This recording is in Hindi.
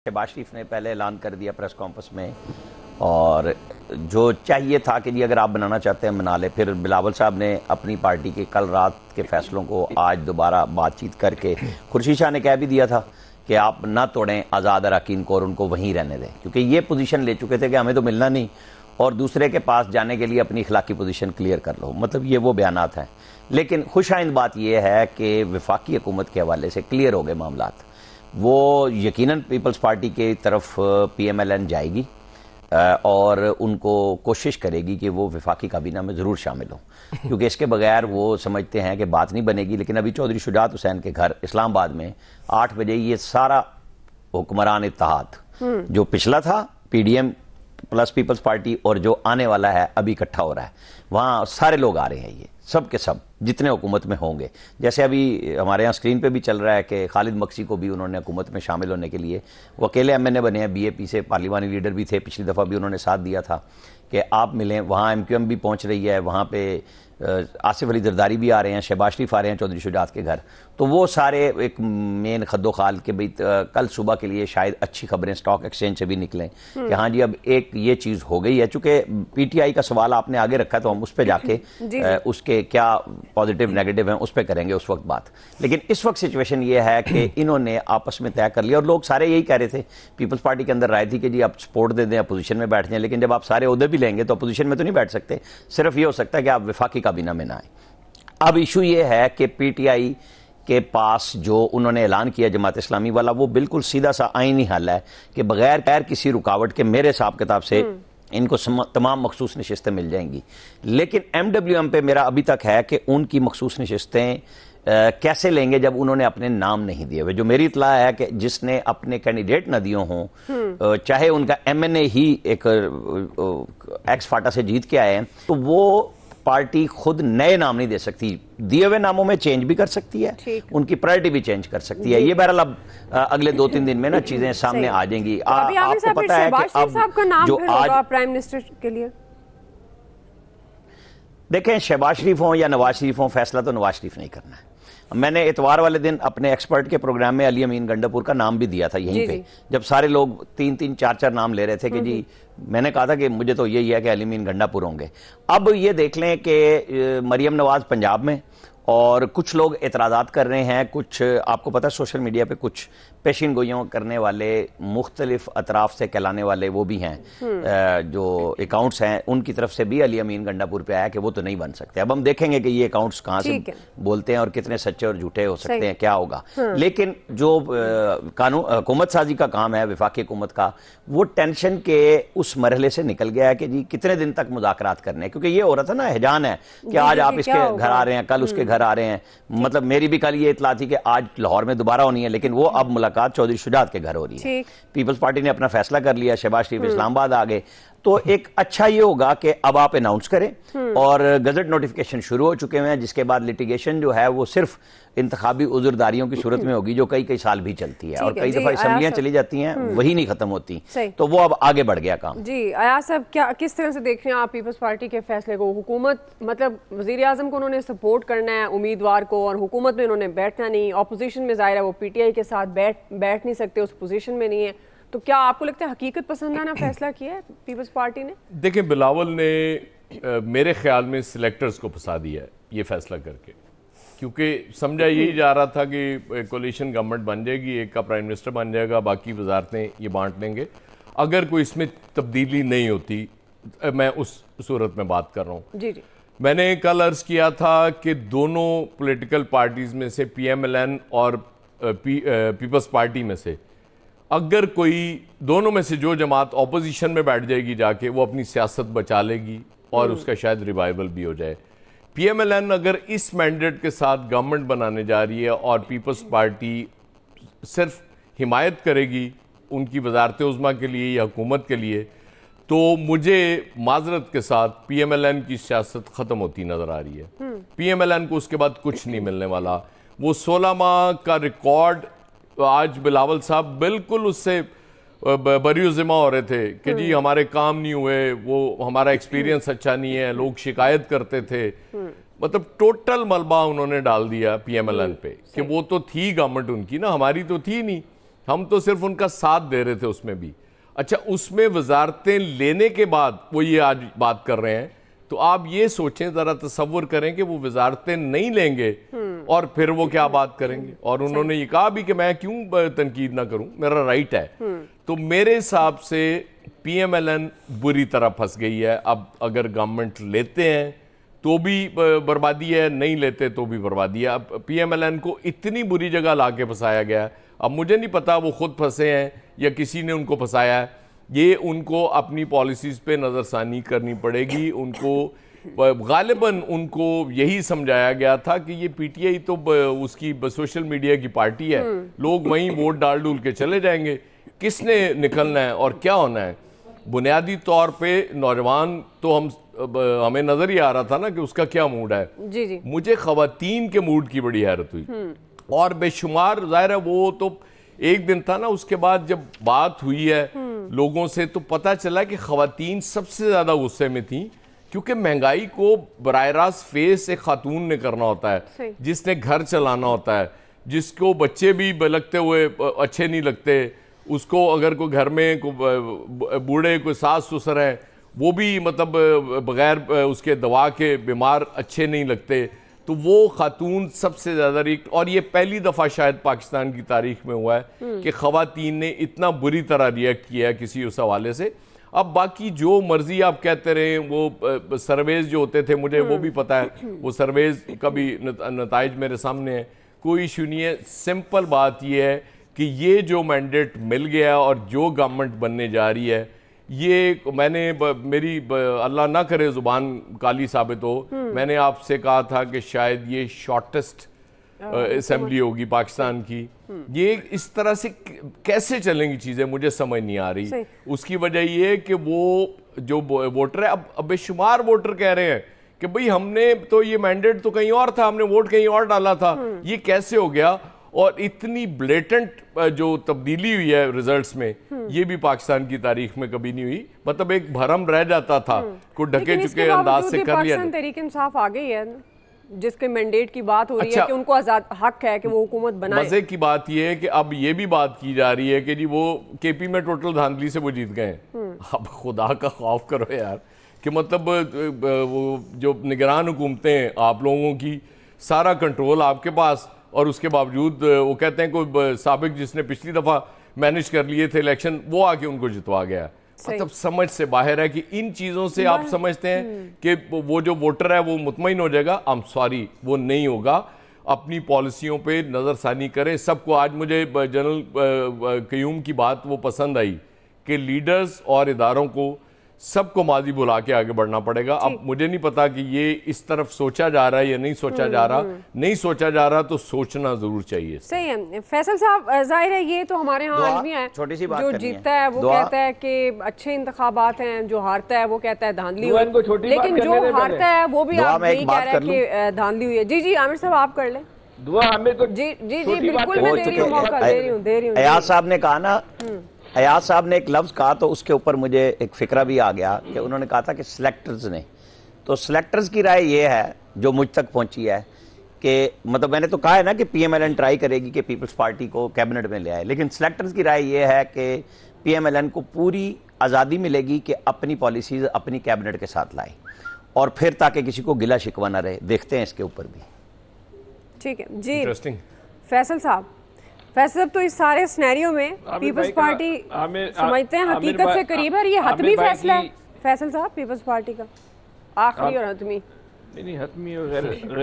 शहबाज शरीफ ने पहले ऐलान कर दिया प्रेस कॉन्फ्रेंस में। और जो चाहिए था कि जी अगर आप बनाना चाहते हैं बना लें। फिर बिलावल साहब ने अपनी पार्टी के कल रात के फैसलों को आज दोबारा बातचीत करके खुर्शी शाह ने कह भी दिया था कि आप ना तोड़ें, आज़ाद अरकान को और उनको वहीं रहने दें। क्योंकि ये पोजीशन ले चुके थे कि हमें तो मिलना नहीं। और दूसरे के पास जाने के लिए अपनी अखलाकी पोजीशन क्लियर कर लो। मतलब ये वो बयान हैं। लेकिन खुश आइंद बात यह है कि विफाकी हुकूमत के हवाले से क्लियर हो गए मामला वो यकीनन पीपल्स पार्टी के तरफ़ पीएमएलएन जाएगी और उनको कोशिश करेगी कि वो विफाकी काबीना में ज़रूर शामिल हों क्योंकि इसके बगैर वो समझते हैं कि बात नहीं बनेगी लेकिन अभी चौधरी शुजात हुसैन के घर इस्लामाबाद में आठ बजे ये सारा हुक्मरान इतिहाद हम्म। जो पिछला था पीडीएम प्लस पीपल्स पार्टी और जो आने वाला है, अभी इकट्ठा हो रहा है। वहाँ सारे लोग आ रहे हैं ये, सब के सब, जितने हुकूमत में होंगे। जैसे अभी हमारे यहाँ स्क्रीन पे भी चल रहा है कि खालिद मक्सी को भी उन्होंने हुकूमत में शामिल होने के लिए, वो अकेले एम एन ए बने हैं बी ए पी से पार्लिमानी लीडर भी थे, पिछली दफ़ा भी उन्होंने साथ दिया था कि आप मिलें, वहाँ एम क्यू एम भी पहुँच रही है, वहाँ पर आसिफ अली जरदारी भी आ रहे हैं शहबाज शरीफ आ रहे हैं चौधरी शुजात के घर तो वो सारे एक मेन खद्दो खाल के भाई कल सुबह के लिए शायद अच्छी खबरें स्टॉक एक्सचेंज से भी निकलें हम्म। कि हाँ जी अब एक ये चीज़ हो गई है चूँकि पीटीआई का सवाल आपने आगे रखा तो हम उस पर जाके जी जी। उसके क्या पॉजिटिव नेगेटिव हैं उस पर करेंगे उस वक्त बात लेकिन इस वक्त सिचुएशन ये है कि इन्होंने आपस में तय कर लिया और लोग सारे यही कह रहे थे पीपल्स पार्टी के अंदर राय थी कि जी आप सपोर्ट दे दें अपोजिशन में बैठ जाए लेकिन जब आप सारे उधर भी लेंगे तो अपोजिशन में तो नहीं बैठ सकते सिर्फ़ ये हो सकता है कि आप विफाकी काबीना में ना आए अब इशू ये है कि पीटीआई के पास जो उन्होंने ऐलान किया जमात इस्लामी वाला वो बिल्कुल सीधा सा आईनी हल है कि बगैर गैर किसी रुकावट के मेरे हिसाब किताब से हम्म। इनको तमाम मखसूस नशस्तें मिल जाएँगी लेकिन एम डब्ल्यू एम पे मेरा अभी तक है कि उनकी मखसूस नशस्तें कैसे लेंगे जब उन्होंने अपने नाम नहीं दिए हुए जो मेरी इतला है कि जिसने अपने कैंडिडेट न दिए हों हम्म। चाहे उनका एमएनए ही एक एक्स फाटा से जीत के आए हैं तो वो पार्टी खुद नए नाम नहीं दे सकती। दिए हुए नामों में चेंज भी कर सकती है उनकी प्रायोरिटी भी चेंज कर सकती है। ये बहरहाल अब अगले दो तीन दिन में ना चीज़ें सामने आ जाएँगी। तो आपको पता है कि अब जो आज प्राइम मिनिस्टर के लिए। देखें शहबाज शरीफ हो या नवाज़ शरीफ हो फैसला तो नवाज़ शरीफ नहीं करना है। मैंने इतवार वाले दिन अपने एक्सपर्ट के प्रोग्राम में अली अमीन गंडापुर का नाम भी दिया था यहीं पे। जब सारे लोग तीन तीन चार चार नाम ले रहे थे कि हम्म, जी हम्म। मैंने कहा था कि मुझे तो यही है कि अली अमीन गंडापुर होंगे। अब ये देख लें कि मरियम नवाज़ पंजाब में और कुछ लोग एतराज़ात कर रहे हैं कुछ आपको पता है सोशल मीडिया पे कुछ पेशिन गोइयों करने वाले मुख्तलिफ़ अतराफ से कहलाने वाले वो भी हैं हम्म। जो अकाउंट्स हैं उनकी तरफ़ से भी अली अमीन गंडापुर पे आया कि वो तो नहीं बन सकते। अब हम देखेंगे कि ये अकाउंट्स कहाँ से बोलते हैं और कितने सच्चे और झूठे हो सकते हैं क्या होगा। हाँ। लेकिन जो कानून हुकूमत साजी का काम है विफाकी हुकूमत का वो टेंशन के उस मरहले से निकल गया है कि जी कितने दिन तक मुजाकर करने क्योंकि ये हो रहा था ना हैजान है कि आज आप इसके घर आ रहे हैं कल उसके हम्म। घर आ रहे हैं। मतलब मेरी भी कल ये इतला थी कि आज लाहौर में दोबारा होनी है लेकिन वो अब मुलाकात चौधरी शुजात के घर हो रही है। पीपल्स पार्टी ने अपना फैसला कर लिया शहबाज शरीफ हम्म। इस्लामाबाद आ गए। तो एक अच्छा ये होगा कि अब आप अनाउंस करें। हम्म। और गजट नोटिफिकेशन शुरू हो चुके हैं जिसके बाद लिटिगेशन जो है वो सिर्फ़ इंतबी उजुरदारियों की सूरत में होगी जो कई कई साल भी चलती है। और कई दफ़ा असम्बलियाँ चली जाती हैं हम्म। वही नहीं खत्म होती। तो वो अब आगे बढ़ गया काम। जी अयाज साहब क्या किस तरह से देख रहे हैं आप पीपल्स पार्टी के फैसले को? हुकूमत मतलब वज़ीर आज़म को उन्होंने सपोर्ट करना है उम्मीदवार को और हुकूमत में उन्होंने बैठना नहीं। अपोजिशन में ज़ाहिर है वो पीटीआई के साथ बैठ बैठ नहीं सकते उस पोजिशन में नहीं है। तो क्या आपको लगता है हकीकत पसंदाना फैसला किया है पीपल्स पार्टी ने? देखिए बिलावल ने आ, मेरे ख्याल में सिलेक्टर्स को फंसा दिया है ये फैसला करके। क्योंकि समझा यही जा। रहा था कि कोलिशन गवर्नमेंट बन जाएगी एक का प्राइम मिनिस्टर बन जाएगा बाकी वजारतें ये बांट देंगे अगर कोई इसमें तब्दीली नहीं होती मैं उस सूरत में बात कर रहा हूँ। जी जी। मैंने कल अर्ज़ किया था कि दोनों पॉलिटिकल पार्टीज़ में से पीएमएलएन और पी, पीपल्स पार्टी में से अगर कोई दोनों में से जो जमात ऑपोजिशन में बैठ जाएगी जाके वो अपनी सियासत बचा लेगी और हम्म। उसका शायद रिवाइवल भी हो जाए पीएमएलएन अगर इस मैंडेट के साथ गवर्नमेंट बनाने जा रही है और पीपल्स पार्टी सिर्फ़ हिमायत करेगी उनकी वजारत उज़मा के लिए या हुकूमत के लिए तो मुझे माजरत के साथ पीएमएलएन की सियासत ख़त्म होती नज़र आ रही है पीएमएलएन हम्म। को उसके बाद कुछ नहीं मिलने वाला वो सोलह माह का रिकॉर्ड आज बिलावल साहब बिल्कुल उससे बरी जिम्मा हो रहे थे कि जी हम्म। हमारे काम नहीं हुए वो हमारा एक्सपीरियंस अच्छा नहीं है लोग शिकायत करते थे। हम्म। मतलब टोटल मलबा उन्होंने डाल दिया पीएमएलएन पे कि वो तो थी गवर्नमेंट उनकी ना हमारी तो थी नहीं। हम तो सिर्फ़ उनका साथ दे रहे थे उसमें भी। अच्छा उसमें वजारतें लेने के बाद वो ये आज बात कर रहे हैं तो आप ये सोचें ज़रा तस्वुर करें कि वो वजारतें नहीं लेंगे और फिर वो क्या बात करेंगे? और उन्होंने ये कहा भी कि मैं क्यों तनकीद ना करूँ? मेरा राइट है। तो मेरे हिसाब से पीएमएलएन बुरी तरह फंस गई है। अब अगर गवर्नमेंट लेते हैं तो भी बर्बादी है। नहीं लेते तो भी बर्बादी है। अब पीएमएलएन को इतनी बुरी जगह ला के फंसाया गया है। अब मुझे नहीं पता वो खुद फंसे हैं या किसी ने उनको फंसाया है। ये उनको अपनी पॉलिसीज़ पे नज़रसानी करनी पड़ेगी। उनको गालिबन उनको यही समझाया गया था कि ये पीटीआई तो उसकी सोशल मीडिया की पार्टी है। हम्म। लोग वहीं वोट डाल डूल के चले जाएँगे। किसने निकलना है और क्या होना है? बुनियादी तौर पे नौजवान तो हम हमें नज़र ही आ रहा था ना कि उसका क्या मूड है। जी जी। मुझे खातन के मूड की बड़ी हैरत हुई। हम्म। और बेशुमार ज़ाहिर है वो तो एक दिन था ना उसके बाद जब बात हुई है हम्म। लोगों से तो पता चला कि खातन सबसे ज़्यादा गुस्से में थी। क्योंकि महँगाई को बर रास्त फेस एक खातून ने करना होता है जिसने घर चलाना होता है जिसको बच्चे भी लगते हुए अच्छे नहीं लगते उसको अगर कोई घर में बूढ़े कोई सास ससुर है वो भी मतलब बगैर उसके दवा के बीमार अच्छे नहीं लगते तो वो खातून सबसे ज़्यादा रिक और ये पहली दफ़ा शायद पाकिस्तान की तारीख में हुआ है हम्म। कि खातन ने इतना बुरी तरह रिएक्ट किया किसी उस हवाले से अब बाकी जो मर्ज़ी आप कहते रहे वो सर्वेज जो होते थे मुझे वो भी पता है। वो सर्वेज का भी नतज मेरे सामने है। कोई इशू नहीं है। सिंपल बात ये है कि ये जो मैंडेट मिल गया और जो गवर्नमेंट बनने जा रही है ये मैंने ब, मेरी अल्लाह ना करे ज़ुबान काली साबित हो। हम्म। मैंने आपसे कहा था कि शायद ये शॉर्टेस्ट असेंबली होगी पाकिस्तान की। हम्म। ये इस तरह से कैसे चलेंगी चीज़ें मुझे समझ नहीं आ रही। उसकी वजह ये कि वो जो वोटर है अब बेशुमार वोटर कह रहे हैं कि भाई हमने तो ये मैंडेट तो कहीं और था हमने वोट कहीं और डाला था। हम्म। ये कैसे हो गया? और इतनी ब्लेटेंट जो तब्दीली हुई है रिजल्ट्स में हम्म। ये भी पाकिस्तान की तारीख में कभी नहीं हुई। मतलब एक भरम रह जाता था को ढके चुके अंदाज से कर लिया तरीके इंसाफ आ गई है। जिसके मैंडेट की बात हो रही अच्छा, है कि उनको आज़ाद हक है कि वो हुकूमत बनाए। मज़े की बात ये है कि अब ये भी बात की जा रही है कि जी वो केपी में टोटल धांधली से वो जीत गए हम्म। अब खुदा का खौफ करो यार कि मतलब वो जो निगरान हुकूमतें आप लोगों की सारा कंट्रोल आपके पास और उसके बावजूद वो कहते हैं कोई सबक जिसने पिछली दफ़ा मैनेज कर लिए थे इलेक्शन वो आके उनको जितवा गया मतलब समझ से बाहर है कि इन चीज़ों से आप समझते हैं हम्म। कि वो जो वोटर है वो मुतमिन हो जाएगा। आम एम सॉरी वो नहीं होगा। अपनी पॉलिसियों पे नज़रसानी करें। सबको आज मुझे जनरल क्यूम की बात वो पसंद आई कि लीडर्स और इदारों को सबको माजी बुला के आगे बढ़ना पड़ेगा। अब मुझे नहीं पता कि ये इस तरफ़ सोचा जा रहा है या नहीं सोचा जा रहा। हम्म, हम्म। नहीं सोचा जा रहा तो सोचना ज़रूर चाहिए। सही है। फैसल साहब ज़ाहिर है ये तो हमारे यहाँ आदमी है। छोटी सी बात जो जीतता है वो कहता है कि अच्छे इंतखाबात हैं जो हारता है वो कहता है धांधली लेकिन जो हारता है वो भी आप नहीं कह रहे कि धांधली हुई है। जी जी आमिर साहब आप कर ले। दुआ हमें तो जी जी जी बिल्कुल मैं दे रही हूँ मौका दे रही हूँ दे रही हूँ साहब ने कहा ना हम्म। अयाज साहब ने एक लफ्ज़ कहा तो उसके ऊपर मुझे एक फ़िक्रा भी आ गया कि उन्होंने कहा था कि सिलेक्टर्स ने। तो सिलेक्टर्स की राय ये है जो मुझ तक पहुँची है कि मतलब मैंने तो कहा है ना कि पीएमएलएन ट्राई करेगी कि पीपल्स पार्टी को कैबिनेट में ले आए लेकिन सिलेक्टर्स की राय ये है कि पीएमएलएन को पूरी आज़ादी मिलेगी कि अपनी पॉलिसीज़ अपनी कैबिनेट के साथ लाए और फिर ताकि किसी को गिला शिकवा ना रहे। देखते हैं इसके ऊपर भी। ठीक है। जी। फैसल साहब फैसल तो इस सारे सिनेरियो में पीपल्स पार्टी समझते हैं हकीकत से करीब है ये हतमी फैसला है। फैसल साहब पीपल्स पार्टी का आखिरी और हतमी। नहीं हतमी और